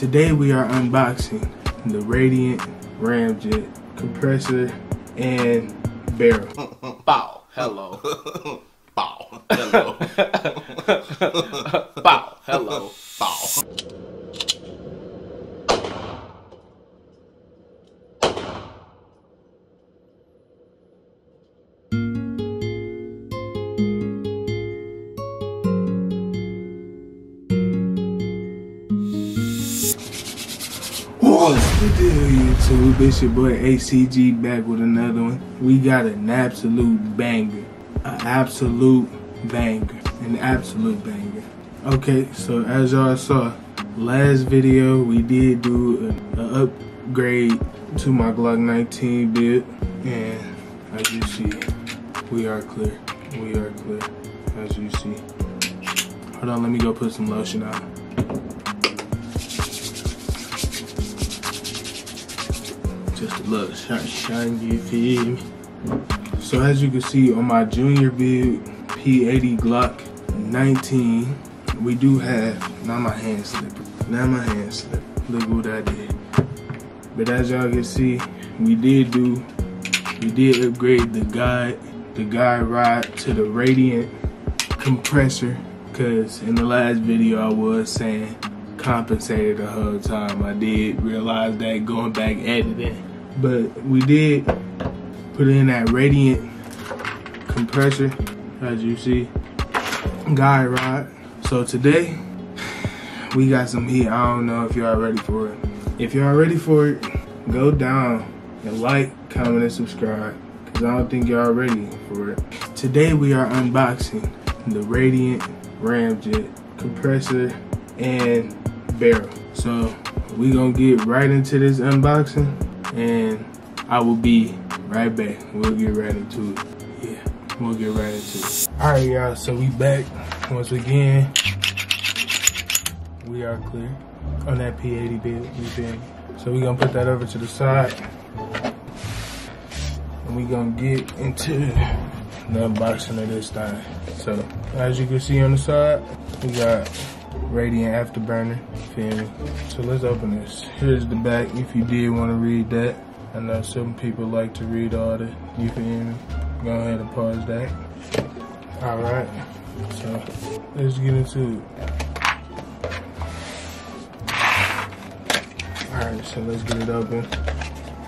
Today we are unboxing the Radian Ramjet compressor and barrel. Bow. Hello. Bow. Hello. Bow. Hello. Bow. YouTube? It's your boy ACG back with another one. We got an absolute banger. An absolute banger. An absolute banger. Okay, so as y'all saw, last video we did do an upgrade to my Glock 19 bit. And as you see, we are clear. We are clear, as you see. Hold on, let me go put some lotion on. Just a little shine, shine? So as you can see on my junior build, P80 Glock 19, we do have, not my hand slip, not my hand slip, look what I did. But as y'all can see, we did do, we did upgrade the guide, the guide rod to the Radian compressor, cause in the last video I was saying compensated the whole time. I did realize that going back editing. But we did put in that Radian compressor, as you see, guide rod. So today, we got some heat. I don't know if y'all ready for it. If y'all ready for it, go down and like, comment, and subscribe. Cause I don't think y'all ready for it. Today we are unboxing the Radian Ramjet compressor and barrel. So we gonna get right into this unboxing and I will be right back. We'll get right into it. Yeah, we'll get right into it. All right, y'all, so we back once again. We are clear on that P80 build, you feel me? So we gonna put that over to the side. And we gonna get into the unboxing of this thing. So, as you can see on the side, we got Radian Afterburner, feel me? So let's open this. Here's the back if you did want to read that. I know some people like to read all the, you feel me? Go ahead and pause that. Alright, so let's get into it. Alright, so let's get it open.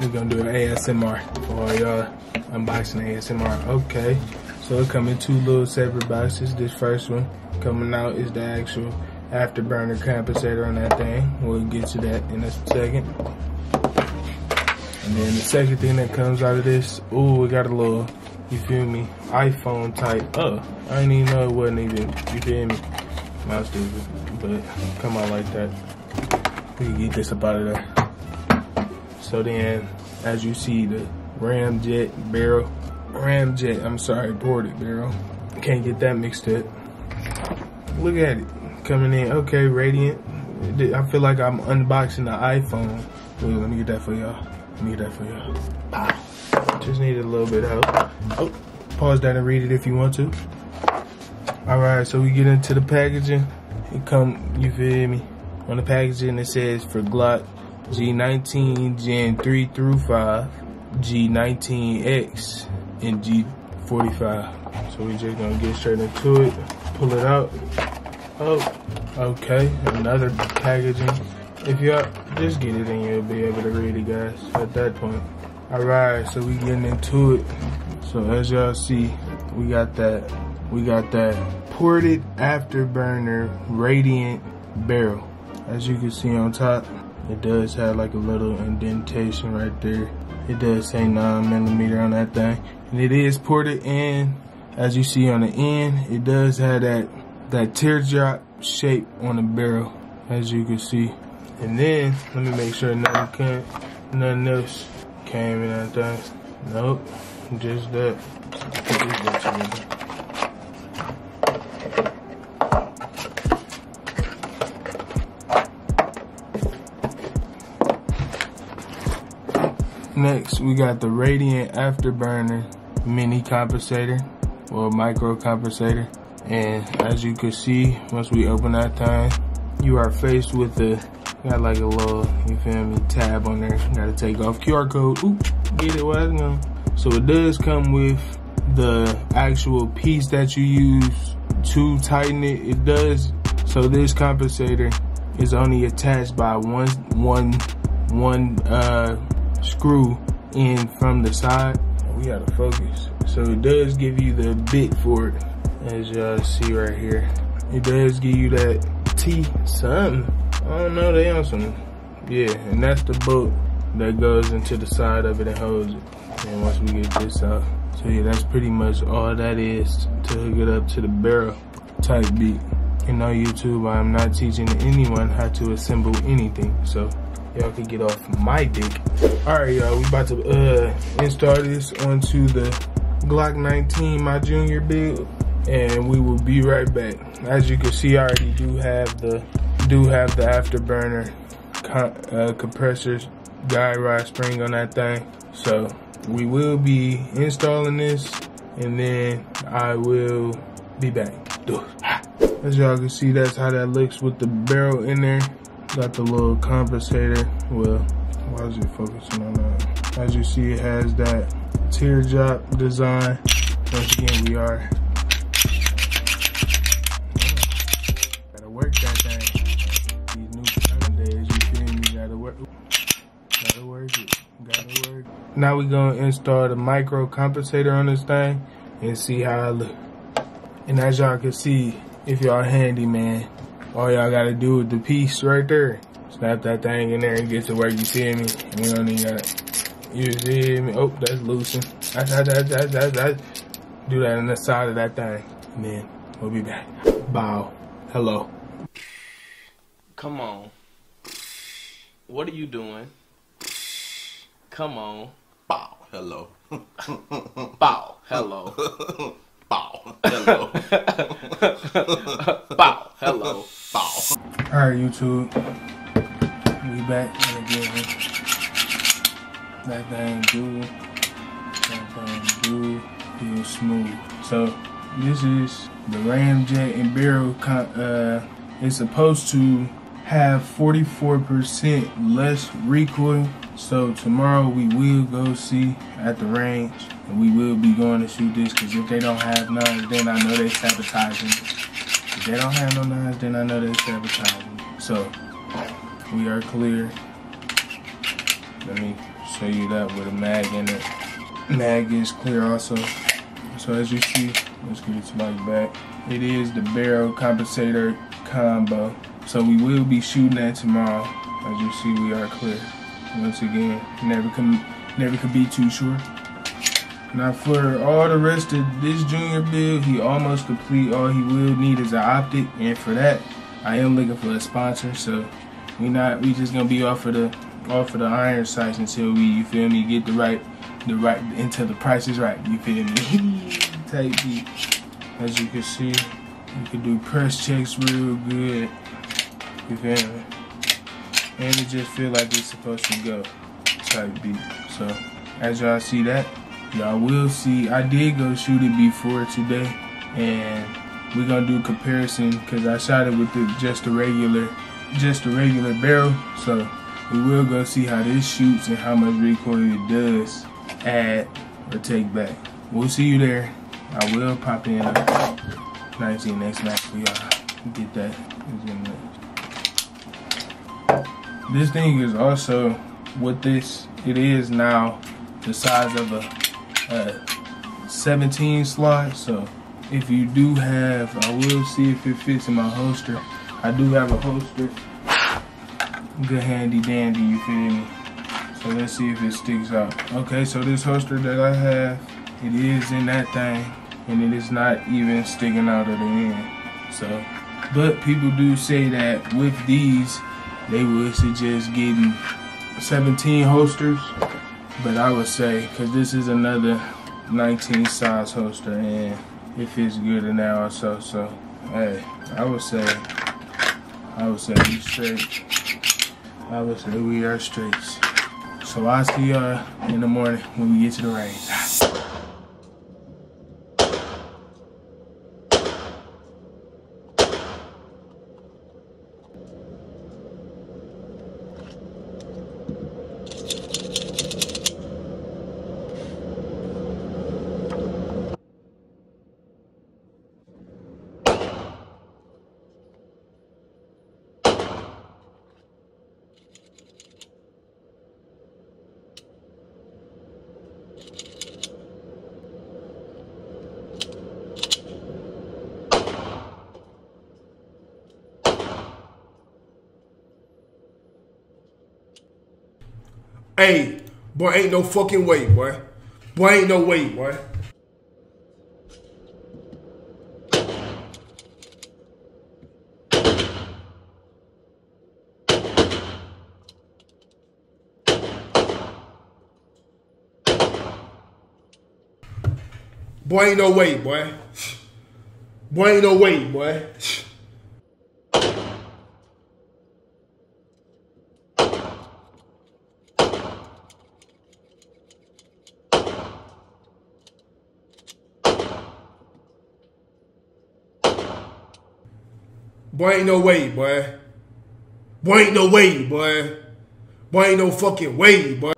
We're gonna do an ASMR for y'all unboxing ASMR. Okay, so it come in two little separate boxes. This first one coming out is the actual afterburner compensator on that thing. We'll get to that in a second. And then the second thing that comes out of this, ooh, we got a little, you feel me, iPhone type. Oh, I didn't even know it wasn't even, you feel me? Not stupid, but come out like that. We can get this up out of there. So then, as you see, the Ramjet barrel, Ramjet, I'm sorry, ported barrel. Can't get that mixed up. Look at it coming in. Okay, Radian. I feel like I'm unboxing the iPhone. Wait, let me get that for y'all. Let me get that for y'all. Just need a little bit of help. Oh, pause that and read it if you want to. All right, so we get into the packaging. It come, you feel me? On the packaging, it says for Glock G19 Gen 3 through 5, G19X, and G45. So we just gonna get straight into it. Pull it out. Oh, okay, another packaging. If y'all just get it and you'll be able to read it, guys, at that point. All right, so we getting into it. So as y'all see, we got that, we got that ported afterburner Radian barrel. As you can see on top, it does have like a little indentation right there. It does say nine millimeter on that thing. And it is ported in, as you see on the end, it does have that that teardrop shape on the barrel, as you can see. And then, let me make sure nothing came, nothing else came in that thing. Nope, just that. Next, we got the Radian Afterburner Mini Compensator, or Micro Compensator. And as you can see, once we open that thing, you are faced with the Got like a little, you feel me, tab on there. You Gotta take off QR code. Oop, get it going. So it does come with the actual piece that you use to tighten it. It does. So this compensator is only attached by one, one, one, uh, screw in from the side. We gotta focus. So it does give you the bit for it, as y'all see right here. It does give you that T something. I don't know, they on some, yeah, and that's the bolt that goes into the side of it and holds it. And once we get this out, so yeah, that's pretty much all that is to hook it up to the barrel type beat. And on YouTube, I'm not teaching anyone how to assemble anything, so y'all can get off my dick. All right, y'all, we about to uh, install this onto the Glock 19, my junior build, and we will be right back. As you can see, I already do have the do have the afterburner uh, compressor guide rod spring on that thing. So we will be installing this, and then I will be back. As y'all can see, that's how that looks with the barrel in there. Got the little compensator. Well, why is it focusing on that? As you see, it has that teardrop design. Once again, we are work. Now we gonna install the micro compensator on this thing and see how it look. And as y'all can see, if y'all handy, man, all y'all gotta do with the piece right there. Snap that thing in there and get to where you see me. You don't even gotta, you see me? Oh, that's loosened. That's, that's, that's, that's, that's, Do that on the side of that thing. And then we'll be back. Bow. Hello. Come on. What are you doing? Come on. Bow. Hello. Bow. Hello. Bow. Hello. Bow. Hello. Bow. Alright, YouTube. We back again. That thing do. That thing do feel smooth. So, this is the Ramjet and Barrel. Uh, it's supposed to have 44% less recoil. So tomorrow we will go see at the range and we will be going to shoot this because if they don't have none, then I know they sabotaging. If they don't have no knives, then I know they sabotaging. So we are clear. Let me show you that with a mag in it. Mag is clear also. So as you see, let's get it to my back. It is the barrel compensator combo. So we will be shooting that tomorrow. As you see, we are clear. Once again, never can never could be too sure. Now for all the rest of this junior build, he almost complete. All he will need is an optic, and for that, I am looking for a sponsor. So we not we just gonna be off of the off of the iron sights until we you feel me get the right the right until the price is right. You feel me? Type beat. As you can see, you can do press checks real good. And it just feel like it's supposed to go type beat. So as y'all see that, y'all will see I did go shoot it before today and we're gonna do comparison because I shot it with the just a regular just a regular barrel. So we will go see how this shoots and how much recoil it does add or take back. We'll see you there. I will pop in 19X Max for y'all. Get that. This thing is also what this it is now the size of a, a 17 slot. So if you do have, I will see if it fits in my holster. I do have a holster. Good handy dandy, you feel me? So let's see if it sticks out. Okay, so this holster that I have, it is in that thing and it is not even sticking out of the end. So, but people do say that with these, they would suggest getting 17 holsters. But I would say, because this is another 19 size holster and it fits good in there also. So, hey, I would say, I would say we straight. I would say we are straight. So I'll see y'all in the morning when we get to the range. Hey, boy, ain't no fucking way, boy. Boy, ain't no way, boy. Boy, ain't no way, boy. Boy, ain't no way, boy. Boy, ain't no way, boy. Boy, ain't no way, boy. Boy, ain't no fucking way, boy.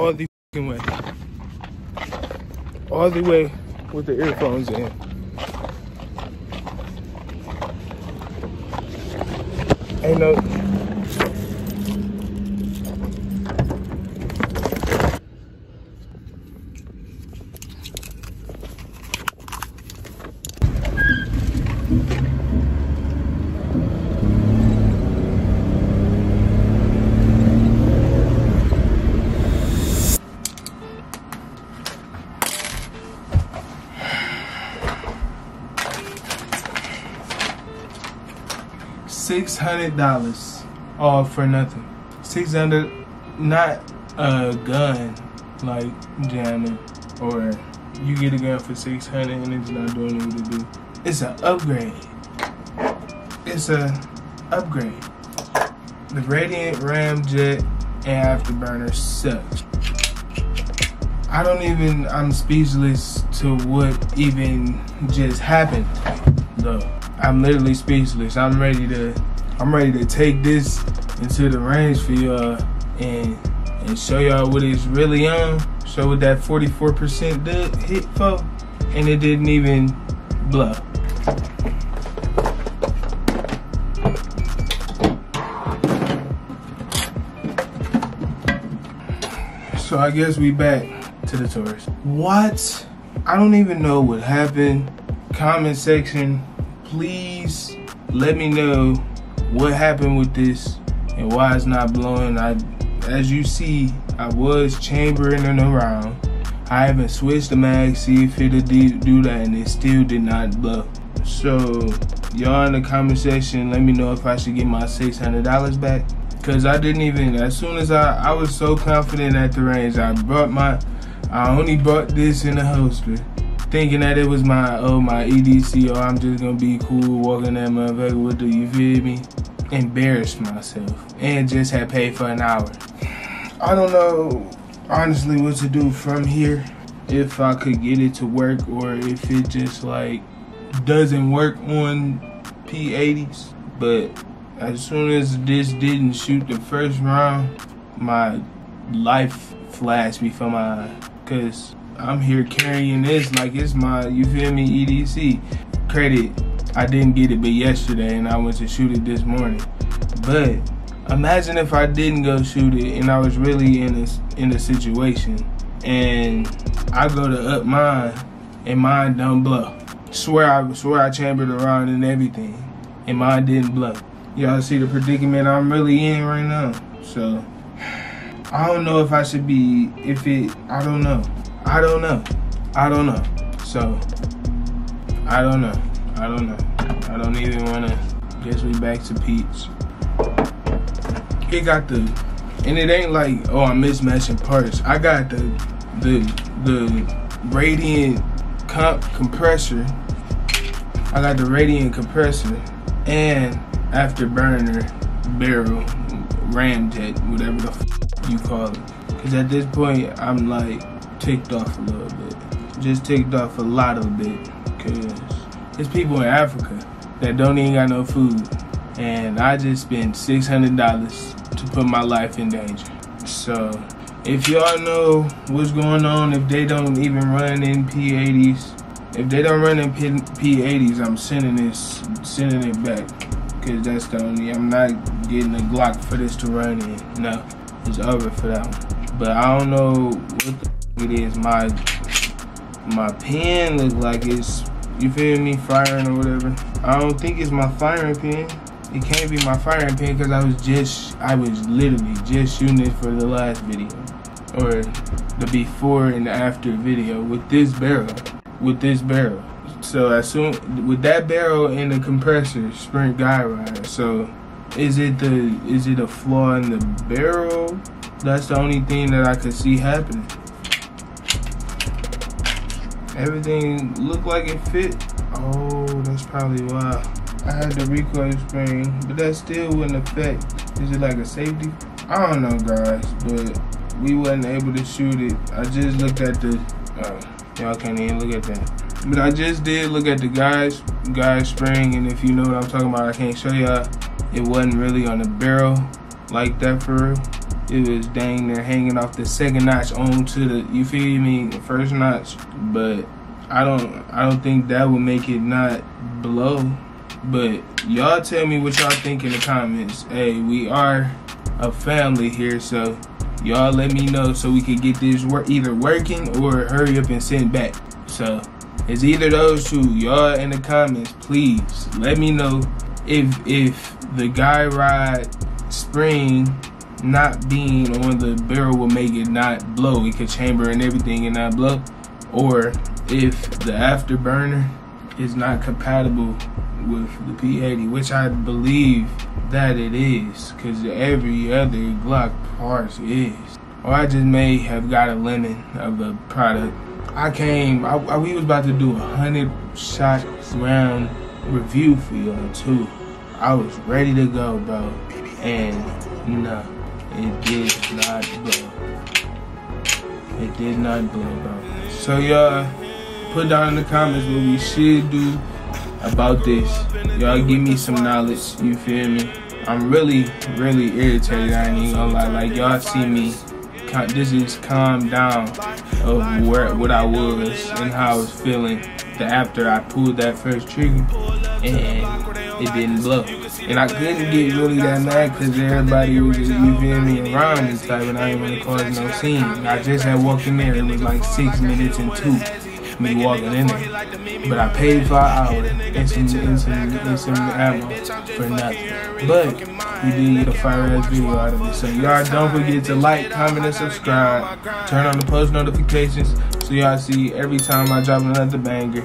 All the way. All the way with the earphones in. Ain't no. Six hundred dollars, all for nothing. Six hundred, not a gun like jamming, or you get a gun for six hundred and it's not doing it do. It's an upgrade. It's a upgrade. The Radian Ramjet and Afterburner sucks. I don't even, I'm speechless to what even just happened, though. I'm literally speechless. I'm ready to, I'm ready to take this into the range for y'all and and show y'all what it's really on. Show what that 44% did hit for, and it didn't even blow. So I guess we back to the Taurus. What? I don't even know what happened. Comment section, please let me know what happened with this and why it's not blowing. I, as you see, I was chambering it around. I haven't switched the mag, see if it'll do that, and it still did not blow. So, y'all in the comment section, let me know if I should get my $600 back. Cause I didn't even, as soon as I, I was so confident at the range, I brought my, I only brought this in the holster. Thinking that it was my, oh, my EDC, or oh, I'm just gonna be cool walking that motherfucker with the, you feel me? Embarrassed myself. And just had paid for an hour. I don't know, honestly, what to do from here. If I could get it to work, or if it just like, doesn't work on P80s. But as soon as this didn't shoot the first round, my life flashed before my eyes. Cause I'm here carrying this like it's my, you feel me, EDC. Credit, I didn't get it but yesterday and I went to shoot it this morning. But imagine if I didn't go shoot it and I was really in a, in a situation and I go to up mine and mine don't blow. Swear I swear I chambered around and everything and mine didn't blow y'all see the predicament I'm really in right now. So I don't know if I should be if it I don't know. I don't know. I don't know. So I don't know. I don't know. I don't even wanna guess we back to Pete's. It got the and it ain't like oh I'm mismatching parts. I got the the the Radian comp compressor. I got the Radian compressor and afterburner barrel ramjet, whatever the you call it. Because at this point, I'm like ticked off a little bit. Just ticked off a lot of bit. Because there's people in Africa that don't even got no food. And I just spent $600 to put my life in danger. So if y'all know what's going on, if they don't even run in P80s, if they don't run in P80s, I'm sending this, sending it back because that's the only, I'm not getting a Glock for this to run in. No, it's over for that one. But I don't know what the it is. My, my pen look like it's, you feel me, firing or whatever. I don't think it's my firing pen. It can't be my firing pen because I was just, I was literally just shooting it for the last video. Or the before and after video with this barrel. With this barrel. So as soon with that barrel and the compressor, sprint guy ride. So is it the is it a flaw in the barrel? That's the only thing that I could see happening. Everything looked like it fit. Oh, that's probably why. I had the recoil spring, but that still wouldn't affect. Is it like a safety? I don't know, guys, but we wasn't able to shoot it. I just looked at the. Uh, y'all can't even look at that. But I just did look at the guys, guys spring, and if you know what I'm talking about, I can't show y'all. It wasn't really on the barrel like that for real. It was dang near hanging off the second notch onto the, you feel me, first notch. But I don't, I don't think that would make it not blow. But y'all tell me what y'all think in the comments. Hey, we are a family here, so y'all let me know so we could get this work either working or hurry up and send back. So it's either those two. Y'all in the comments, please let me know if if the guy ride spring not being on the barrel will make it not blow. It could chamber and everything and not blow. Or if the afterburner is not compatible with the P80, which I believe that it is, because every other Glock part is. Or I just may have got a lemon of a product I came, I, I, we was about to do a hundred shot round review for y'all too. I was ready to go, bro, and no, it did not blow. It did not blow, bro. So y'all, put down in the comments what we should do about this. Y'all give me some knowledge. You feel me? I'm really, really irritated. I ain't even gonna lie. Like y'all see me this is calm down of where what I was and how I was feeling the after I pulled that first trigger and it didn't blow. And I couldn't get really that mad because everybody was, you feel me, around this type, and I didn't to cause no scene. I just had walked in there, it was like six minutes and two me walking in there. But I paid for an hour and some, and some, and some ammo for nothing. But we did get a fire ass video out of it. So y'all don't forget to like, comment, and subscribe. Turn on the post notifications so y'all see every time I drop another banger.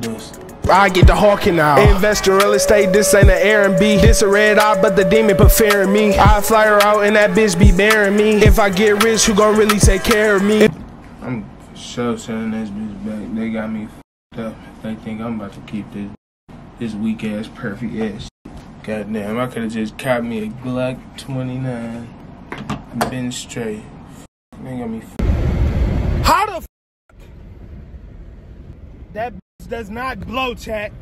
Deuce. I get the hawking now. Invest in real estate, this ain't an Aaron B. This a red eye, but the demon preferring me. I fly her out and that bitch be bearing me. If I get rich, who gon' really take care of me? I'm for sure sending this bitch back. They got me f***ed up. They think I'm about to keep this this weak ass perfect ass. Goddamn, I could have just caught me a Glock 29 and been straight. They got me. How the f- That bitch does not blow, chat.